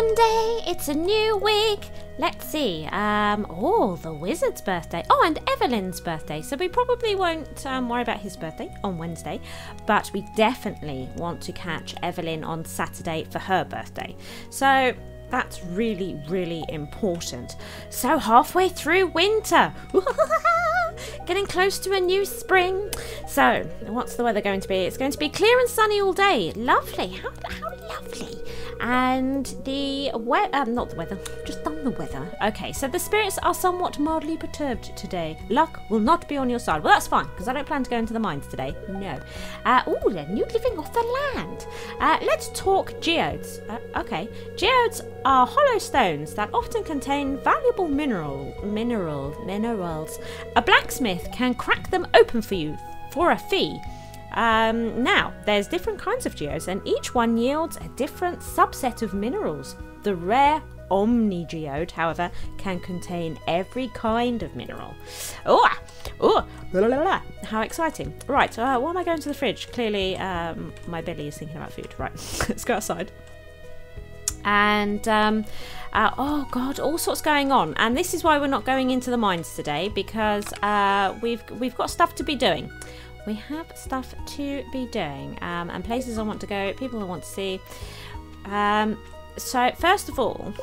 Monday. It's a new week. Let's see. Um, oh, the wizard's birthday. Oh, and Evelyn's birthday. So we probably won't um, worry about his birthday on Wednesday, but we definitely want to catch Evelyn on Saturday for her birthday. So that's really, really important. So halfway through winter. Getting close to a new spring. So, what's the weather going to be? It's going to be clear and sunny all day. Lovely. How, how lovely. And the weather, um, not the weather, just done the weather. Okay, so the spirits are somewhat mildly perturbed today. Luck will not be on your side. Well, that's fine, because I don't plan to go into the mines today. No. Uh, oh, they're new living off the land. Uh, let's talk geodes. Uh, okay. Geodes are hollow stones that often contain valuable mineral, mineral, minerals. A blacksmith can crack them open for you for a fee. Um, now, there's different kinds of geodes, and each one yields a different subset of minerals. The rare Omni Geode, however, can contain every kind of mineral. Oh, oh, la, la, la. how exciting! Right, uh, why am I going to the fridge? Clearly, um, my belly is thinking about food. Right, let's go outside. And um, uh, oh god, all sorts going on. And this is why we're not going into the mines today because uh, we've we've got stuff to be doing we have stuff to be doing um, and places I want to go, people I want to see. Um, so first of all,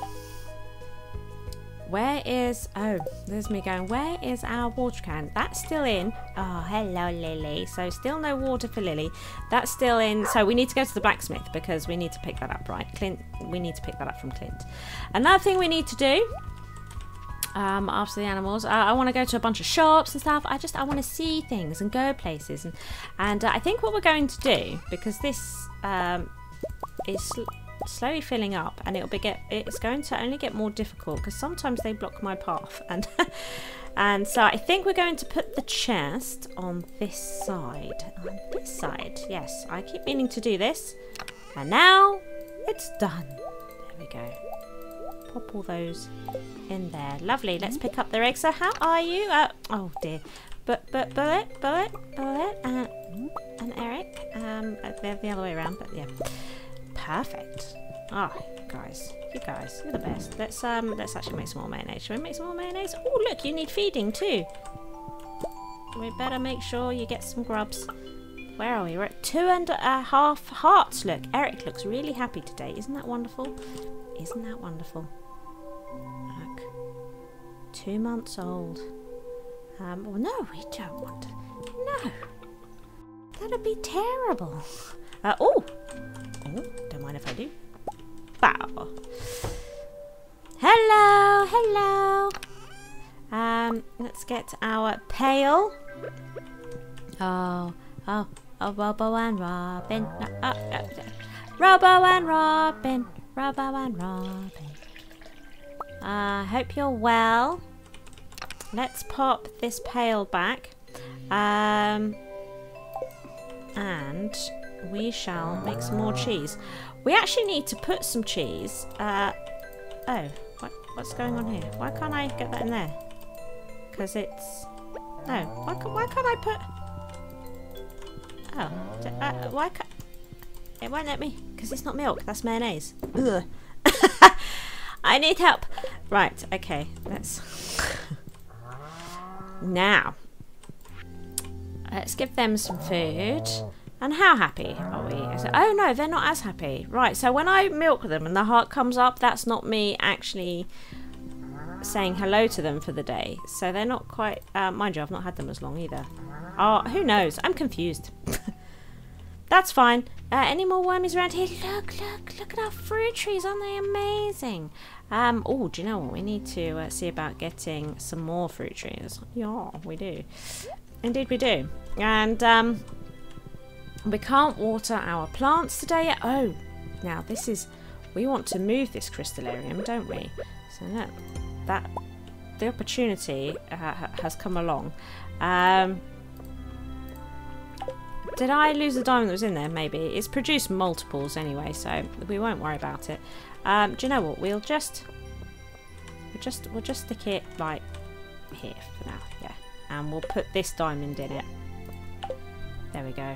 where is, oh, there's me going, where is our water can? That's still in. Oh, hello, Lily. So still no water for Lily. That's still in. So we need to go to the blacksmith because we need to pick that up, right? Clint, we need to pick that up from Clint. Another thing we need to do um, after the animals. Uh, I want to go to a bunch of shops and stuff. I just I want to see things and go places and and uh, I think what we're going to do because this um, is slowly filling up and it'll be get it's going to only get more difficult because sometimes they block my path and and so I think we're going to put the chest on this side on this side yes I keep meaning to do this and now it's done there we go pop all those in there. Lovely. Let's pick up the eggs. So how are you? Uh, oh dear. But but Bullet, Bullet, Bullet, and and Eric. Um, uh, they're the other way around, but yeah. Perfect. Ah, oh, guys, you guys, you're the best. Let's um, let's actually make some more mayonnaise. Should we make some more mayonnaise? Oh, look, you need feeding too. We better make sure you get some grubs. Where are we? We're at two and a half hearts. Look, Eric looks really happy today. Isn't that wonderful? Isn't that wonderful? Look. Two months old. Um, well, no, we don't want to. No. That'd be terrible. Uh, oh. Oh, mind if I do. Bow. Hello, hello. Um, let's get our pail. Oh, oh, oh, Robo and Robin. Uh, uh, uh, Robo and Robin. Robo and Robin. I uh, hope you're well. Let's pop this pail back. Um, and we shall make some more cheese. We actually need to put some cheese. Uh, oh, what, what's going on here? Why can't I get that in there? Because it's... No, why, why can't I put... Oh, uh, why can't... It won't let me, because it's not milk, that's mayonnaise. Ugh. I need help. Right, okay, let's... now, let's give them some food. And how happy are we? Oh no, they're not as happy. Right, so when I milk them and the heart comes up, that's not me actually saying hello to them for the day. So they're not quite... Uh, mind you, I've not had them as long either. Oh, who knows? I'm confused. that's fine. Uh, any more wormies around here? Look, look, look at our fruit trees. Aren't they amazing? Um, oh, do you know what? We need to uh, see about getting some more fruit trees. Yeah, we do. Indeed we do. And um, we can't water our plants today. Oh, now this is... We want to move this crystalarium, don't we? So that... The opportunity uh, has come along. Um, did I lose the diamond that was in there? Maybe. It's produced multiples anyway, so we won't worry about it. Um, do you know what? We'll just, we'll just, we'll just stick it like here for now. Yeah, and we'll put this diamond in it. There we go.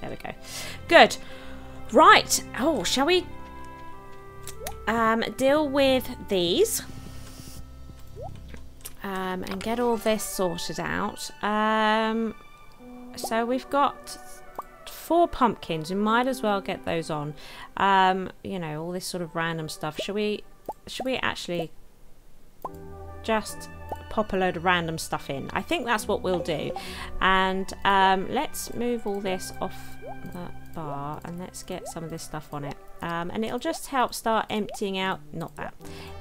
There we go. Good. Right. Oh, shall we? um, deal with these um, and get all this sorted out. Um, so we've got four pumpkins. We might as well get those on. Um, you know, all this sort of random stuff. Should we? Should we actually just pop a load of random stuff in? I think that's what we'll do. And um, let's move all this off the bar and let's get some of this stuff on it. Um, and it'll just help start emptying out, not that,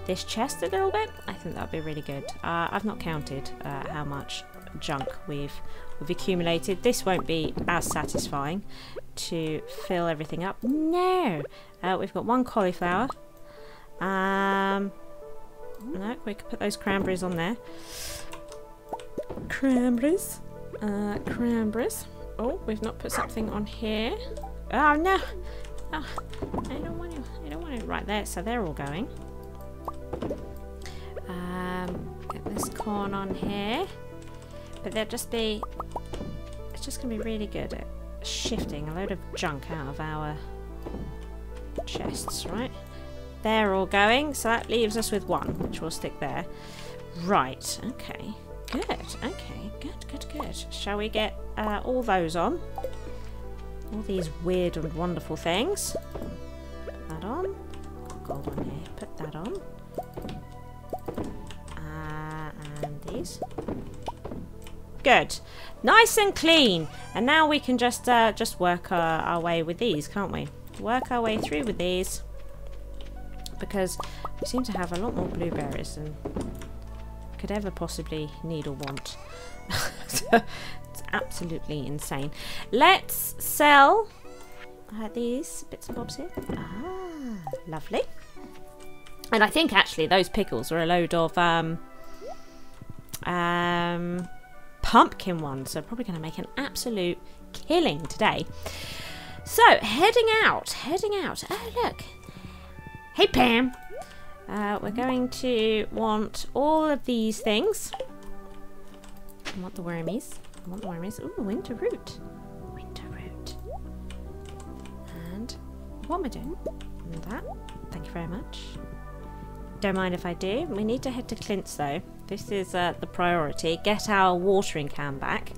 this chest a little bit. I think that'll be really good. Uh, I've not counted uh, how much junk we've we've accumulated. This won't be as satisfying to fill everything up. No, uh, we've got one cauliflower. Um, no, we could put those cranberries on there. Cranberries, uh, cranberries. Oh, we've not put something on here. Oh no! Oh, I don't want to. I don't want it right there. So they're all going. Um, get this corn on here. But they'll just be. It's just going to be really good at shifting a load of junk out of our chests, right? They're all going, so that leaves us with one, which we'll stick there. Right, okay. Good, okay, good, good, good. Shall we get uh, all those on? All these weird and wonderful things. Put that on. Gold on here. Put that on. Uh, and these. Good. Nice and clean. And now we can just uh, just work our, our way with these, can't we? Work our way through with these. Because we seem to have a lot more blueberries than could ever possibly need or want. it's absolutely insane. Let's sell uh, these bits and bobs here. Ah, lovely. And I think actually those pickles are a load of um, um, pumpkin ones. So probably going to make an absolute killing today. So heading out, heading out. Oh look. Hey Pam. Uh, we're going to want all of these things. I want the wormies. I want the wormies. Ooh, winter root. Winter root. And what am I doing? And that. Thank you very much. Don't mind if I do. We need to head to Clint's though. This is uh, the priority. Get our watering can back.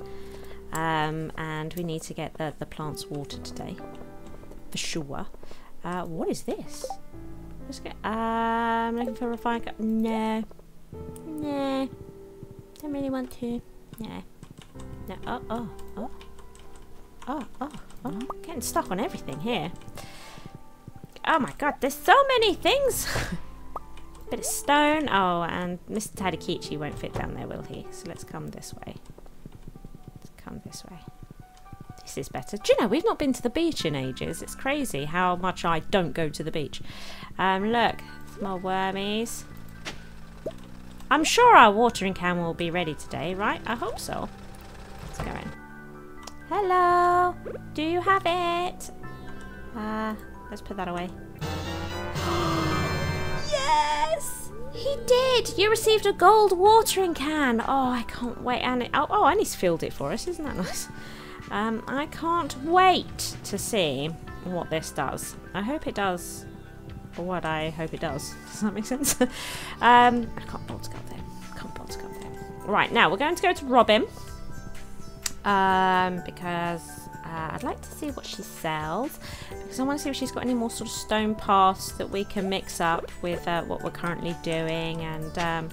Um, and we need to get the, the plants watered today. For sure. Uh, what is this? Let's get. I'm looking for a refined cup. No. No. Don't really want to. No. No. Oh, oh, oh. Oh, oh, oh. Hmm? Getting stuck on everything here. Oh my god, there's so many things! Bit of stone. Oh, and Mr. Tadakichi won't fit down there, will he? So let's come this way. Let's come this way. This is better. Do you know, we've not been to the beach in ages. It's crazy how much I don't go to the beach. Um, look, more wormies. I'm sure our watering can will be ready today, right? I hope so. Let's go in. Hello! Do you have it? Uh, let's put that away. yes! He did! You received a gold watering can! Oh, I can't wait. And it, oh, oh, and he's filled it for us. Isn't that nice? Um, I can't wait to see what this does. I hope it does what I hope it does. Does that make sense? um, I can't bother to go there. Can't bother to go there. Right, now we're going to go to Robin. Um, because uh, I'd like to see what she sells. Because I want to see if she's got any more sort of stone paths that we can mix up with uh, what we're currently doing. And, um,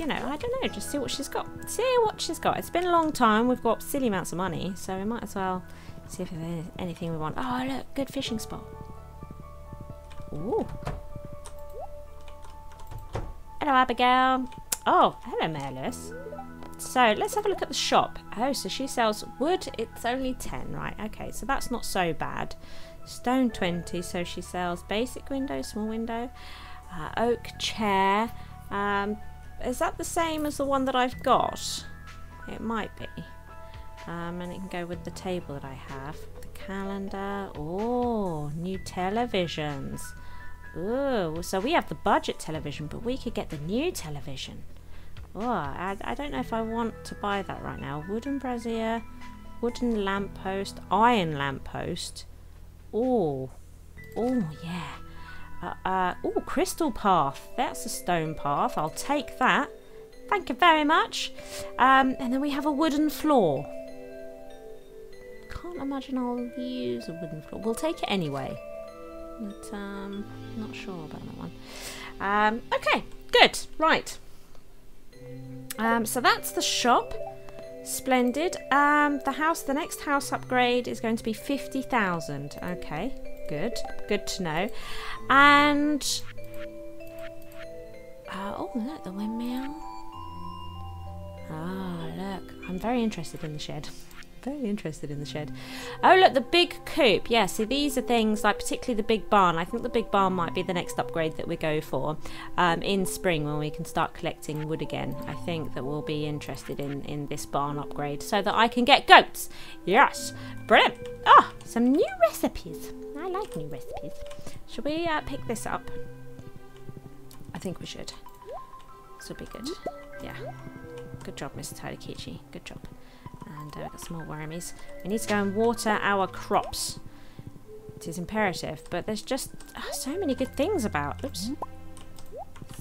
you know, I don't know, just see what she's got. See what she's got. It's been a long time. We've got silly amounts of money. So we might as well see if there's anything we want. Oh, look, good fishing spot. Ooh. Hello, Abigail. Oh, hello, Merlis. So, let's have a look at the shop. Oh, so she sells wood. It's only 10, right? Okay, so that's not so bad. Stone 20, so she sells basic window, small window, uh, oak chair. Um, is that the same as the one that I've got? It might be. Um, and it can go with the table that I have. The calendar. Oh, new televisions. Oh, so we have the budget television, but we could get the new television. Oh, I, I don't know if I want to buy that right now. Wooden brazier, wooden lamppost, iron lamppost. Oh, oh yeah. Uh, uh, oh, crystal path. That's a stone path. I'll take that. Thank you very much. Um, and then we have a wooden floor. Can't imagine I'll use a wooden floor. We'll take it anyway. But, um, not sure about that one. Um, okay, good. Right. Um, so that's the shop. Splendid. Um, the house, the next house upgrade is going to be 50,000. Okay, good. Good to know. And... Uh, oh, look, the windmill. Ah, look. I'm very interested in the shed. Very interested in the shed. Oh, look, the big coop. Yeah, so these are things like particularly the big barn. I think the big barn might be the next upgrade that we go for um, in spring when we can start collecting wood again. I think that we'll be interested in, in this barn upgrade so that I can get goats. Yes, brilliant. Ah, oh, some new recipes. I like new recipes. Should we uh, pick this up? I think we should. This would be good. Yeah. Good job, Mr. Tadakichi. Good job. And uh, got some more wormies. We need to go and water our crops. It is imperative, but there's just oh, so many good things about. Oops.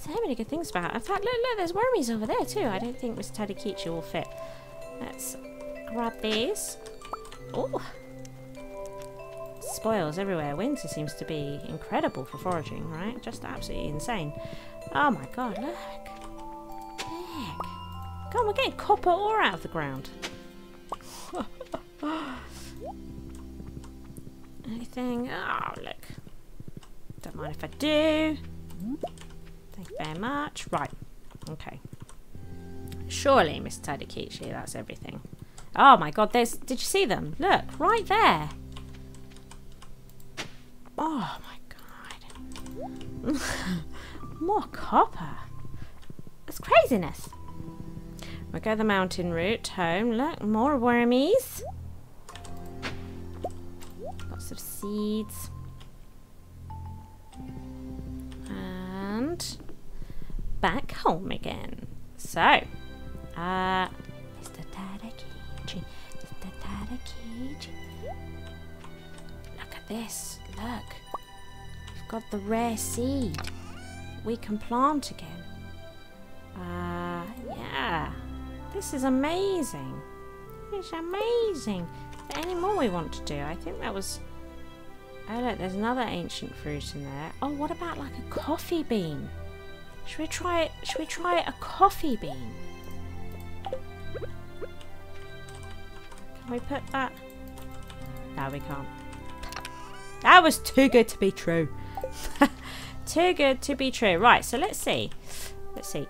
So many good things about. In fact, look, look, there's wormies over there too. I don't think Mr. Tadakichi will fit. Let's grab these. Oh, spoils everywhere. Winter seems to be incredible for foraging, right? Just absolutely insane. Oh my god, look. Come on, we're getting copper ore out of the ground. Anything? Oh, look. Don't mind if I do. Thank you very much. Right. Okay. Surely, Mr. Tadakichi, that's everything. Oh my god, there's... Did you see them? Look, right there. Oh my god. More copper. That's craziness. We'll go the mountain route home. Look, more wormies. Lots of seeds. And back home again. So, uh. Look at this, look. We've got the rare seed. We can plant again. Uh, yeah. This is amazing. It's amazing. Is there any more we want to do? I think that was... Oh look, there's another ancient fruit in there. Oh, what about like a coffee bean? Should we try? Should we try a coffee bean? Can we put that? No, we can't. That was too good to be true. too good to be true. Right, so let's see. Let's see.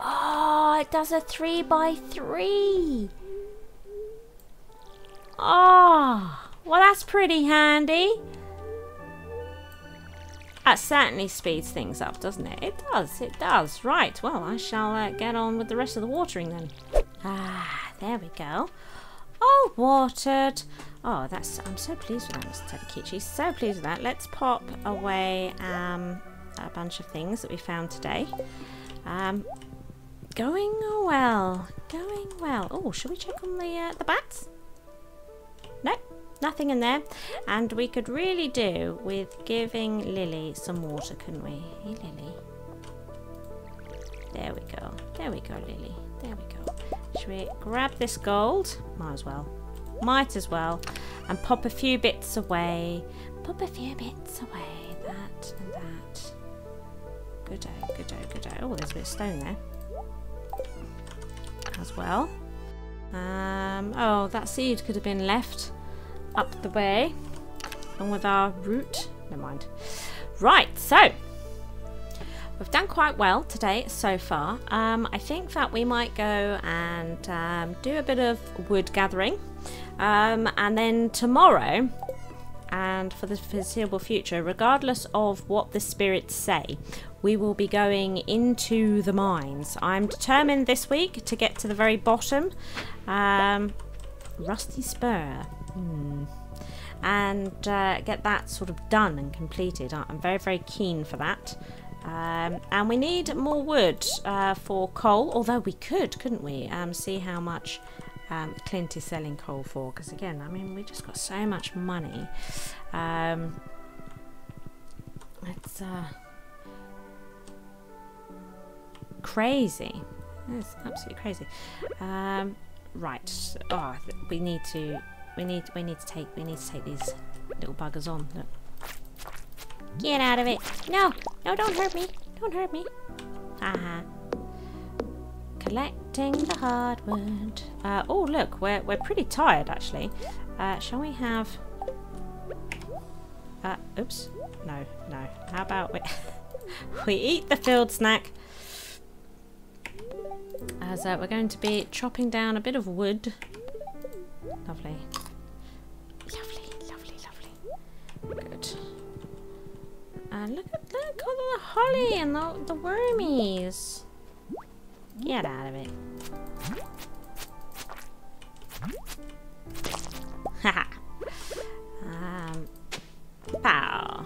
Oh, it does a three by three. Oh, well that's pretty handy. That certainly speeds things up, doesn't it? It does, it does. Right, well, I shall uh, get on with the rest of the watering then. Ah, there we go. All watered. Oh, that's. I'm so pleased with that, Mr. Tadakichi. So pleased with that. Let's pop away um, a bunch of things that we found today. Um, Going well. Going well. Oh, should we check on the uh, the bats? No, nothing in there. And we could really do with giving Lily some water, couldn't we? Hey, Lily. There we go. There we go, Lily. There we go. Should we grab this gold? Might as well. Might as well. And pop a few bits away. Pop a few bits away. That and that. Good-o, good-o, good-o. Oh, there's a bit of stone there as well. Um, oh, that seed could have been left up the way along with our root. Never mind. Right, so we've done quite well today so far. Um, I think that we might go and um, do a bit of wood gathering. Um, and then tomorrow and for the foreseeable future, regardless of what the spirits say, we will be going into the mines. I'm determined this week to get to the very bottom. Um, rusty spur. Hmm. And uh, get that sort of done and completed. I'm very, very keen for that. Um, and we need more wood uh, for coal, although we could, couldn't we? Um, see how much um, Clint is selling coal for. Because again, I mean, we just got so much money. Um, it's uh, crazy. It's absolutely crazy. Um, right. Oh, we need to. We need. We need to take. We need to take these little buggers on. Look. Get out of it! No! No! Don't hurt me! Don't hurt me! Haha. Collecting the hardwood. Uh, oh, look, we're we're pretty tired actually. Uh, shall we have? Uh, oops. No, no. How about we we eat the field snack? As uh, we're going to be chopping down a bit of wood. Lovely. Lovely, lovely, lovely. Good. And look at look, all the holly and the, the wormies. Get out of it. Haha. um, pow.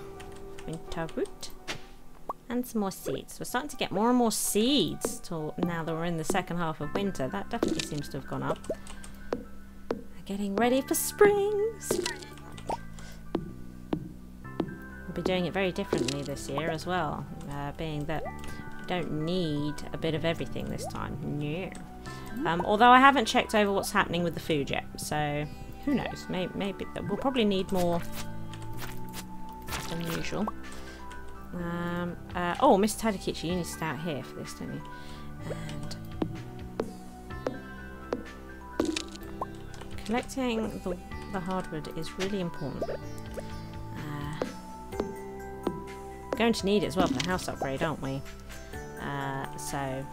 Winter root. And some more seeds. We're starting to get more and more seeds till now that we're in the second half of winter. That definitely seems to have gone up. We're getting ready for spring. spring. We'll be doing it very differently this year as well, uh, being that we don't need a bit of everything this time. No. Um, although I haven't checked over what's happening with the food yet, so who knows? Maybe, maybe we'll probably need more than usual. Um, uh, oh, Mr. Tadakichi, you need to stay out here for this, don't you? And collecting the, the hardwood is really important. going to need it as well for the house upgrade, aren't we? Uh, so,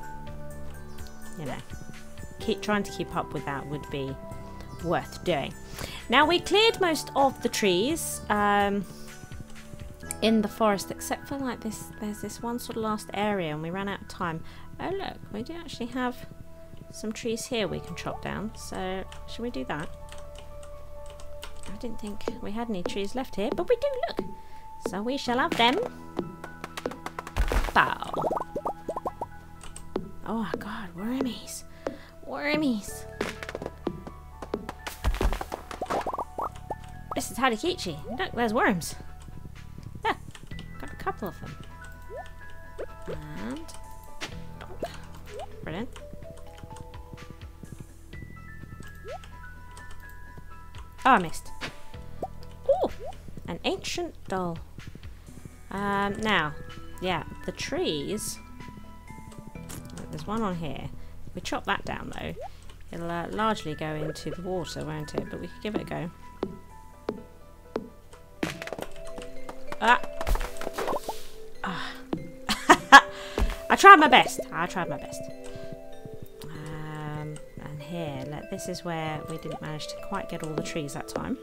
you know, keep trying to keep up with that would be worth doing. Now, we cleared most of the trees um, in the forest, except for like this, there's this one sort of last area and we ran out of time. Oh look, we do actually have some trees here we can chop down, so should we do that? I didn't think we had any trees left here, but we do, look! So we shall have them. Bow. Oh god, wormies. Wormies. This is Tadakichi. Look, there's worms. Couple of them. And... Brilliant. Oh, I missed. Oh, an ancient doll. Um, now, yeah, the trees. There's one on here. We chop that down though. It'll uh, largely go into the water, won't it? But we could give it a go. Ah! ah. Tried my best. I tried my best. Um, and here, this is where we didn't manage to quite get all the trees that time.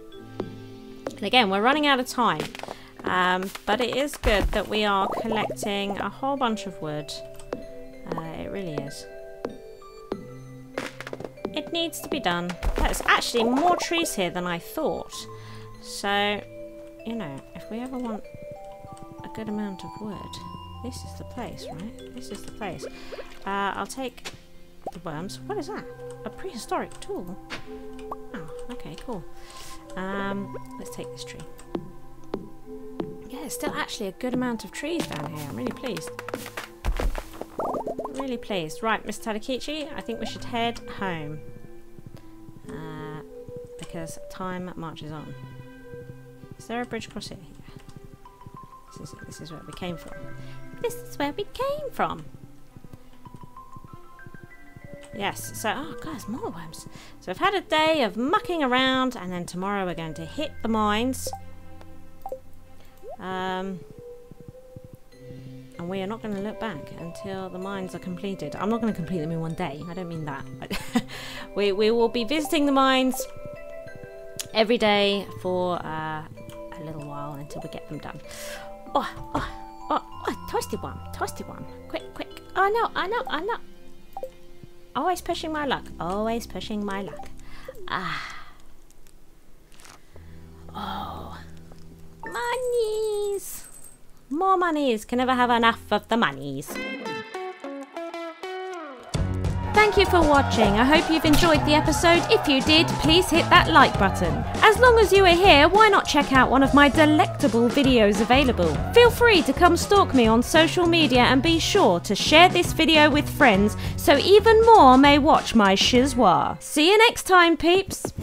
And again, we're running out of time. Um, but it is good that we are collecting a whole bunch of wood. Uh, it really is. It needs to be done. There's actually more trees here than I thought. So, you know, if we ever want a good amount of wood, this is the place, right? This is the place. Uh, I'll take the worms. What is that? A prehistoric tool? Oh, okay, cool. Um, let's take this tree there's still actually a good amount of trees down here. I'm really pleased. Really pleased. Right, Mr. Tadakichi, I think we should head home. Uh, because time marches on. Is there a bridge across here? This is, this is where we came from. This is where we came from. Yes, so, oh guys, more worms. So I've had a day of mucking around and then tomorrow we're going to hit the mines. Um, and we are not going to look back until the mines are completed. I'm not going to complete them in one day. I don't mean that. we, we will be visiting the mines every day for uh, a little while until we get them done. Oh, oh, oh, toasty one, toasty one. Quick, quick. Oh, no, I know, I know. Always pushing my luck. Always pushing my luck. Ah. Oh. Monies! More monies! Can never have enough of the monies. Thank you for watching. I hope you've enjoyed the episode. If you did, please hit that like button. As long as you are here, why not check out one of my delectable videos available? Feel free to come stalk me on social media and be sure to share this video with friends so even more may watch my shizwa. See you next time, peeps!